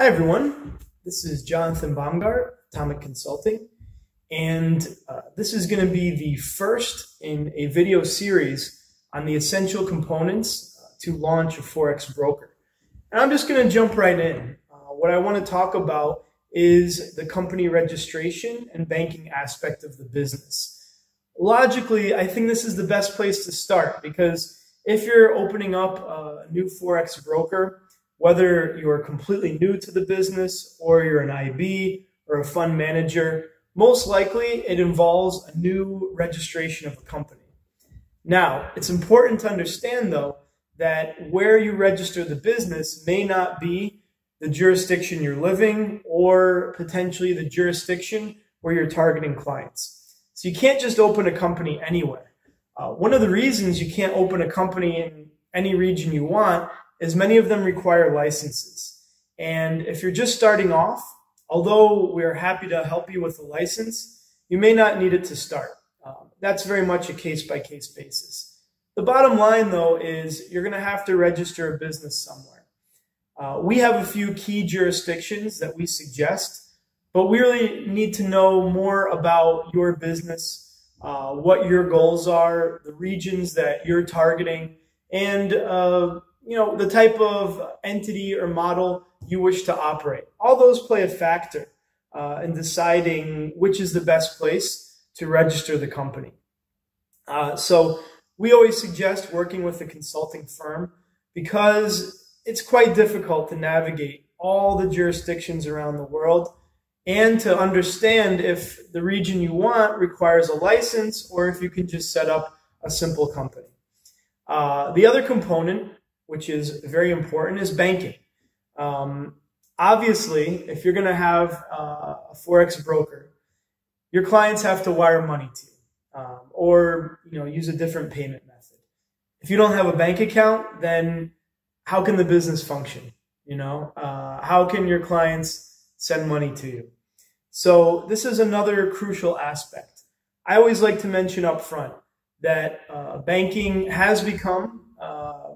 Hi, everyone. This is Jonathan Baumgart, Atomiq Consulting, and uh, this is going to be the first in a video series on the essential components uh, to launch a Forex broker. And I'm just going to jump right in. Uh, what I want to talk about is the company registration and banking aspect of the business. Logically, I think this is the best place to start because if you're opening up a new Forex broker, whether you're completely new to the business or you're an IB or a fund manager, most likely it involves a new registration of a company. Now, it's important to understand though that where you register the business may not be the jurisdiction you're living or potentially the jurisdiction where you're targeting clients. So you can't just open a company anywhere. Uh, one of the reasons you can't open a company in any region you want is many of them require licenses. And if you're just starting off, although we're happy to help you with a license, you may not need it to start. Um, that's very much a case by case basis. The bottom line, though, is you're going to have to register a business somewhere. Uh, we have a few key jurisdictions that we suggest, but we really need to know more about your business, uh, what your goals are, the regions that you're targeting, and uh, you know, the type of entity or model you wish to operate. All those play a factor uh, in deciding which is the best place to register the company. Uh, so we always suggest working with a consulting firm because it's quite difficult to navigate all the jurisdictions around the world and to understand if the region you want requires a license or if you can just set up a simple company. Uh, the other component which is very important, is banking. Um, obviously, if you're going to have uh, a forex broker, your clients have to wire money to you, um, or you know use a different payment method. If you don't have a bank account, then how can the business function? You know, uh, how can your clients send money to you? So this is another crucial aspect. I always like to mention up front that uh, banking has become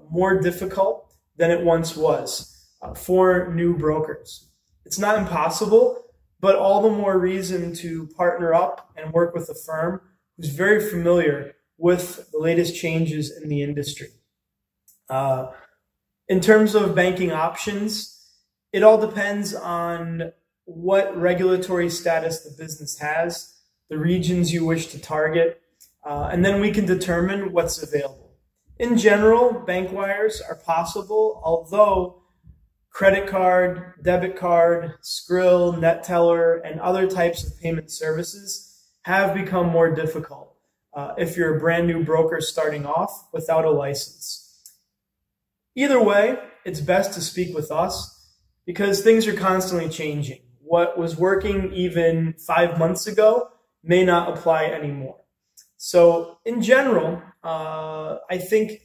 more difficult than it once was uh, for new brokers. It's not impossible, but all the more reason to partner up and work with a firm who's very familiar with the latest changes in the industry. Uh, in terms of banking options, it all depends on what regulatory status the business has, the regions you wish to target, uh, and then we can determine what's available. In general, bank wires are possible, although credit card, debit card, Skrill, Neteller, and other types of payment services have become more difficult uh, if you're a brand new broker starting off without a license. Either way, it's best to speak with us because things are constantly changing. What was working even five months ago may not apply anymore. So, in general, uh, I think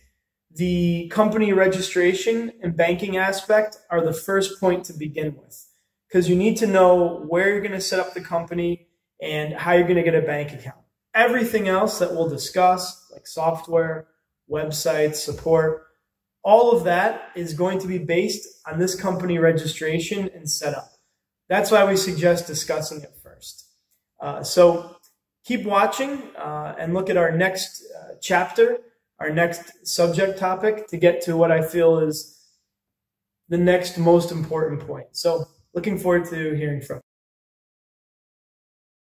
the company registration and banking aspect are the first point to begin with because you need to know where you're going to set up the company and how you're going to get a bank account. Everything else that we'll discuss, like software, websites, support, all of that is going to be based on this company registration and setup. That's why we suggest discussing it first. Uh, so keep watching uh, and look at our next uh, chapter, our next subject topic to get to what I feel is the next most important point. So looking forward to hearing from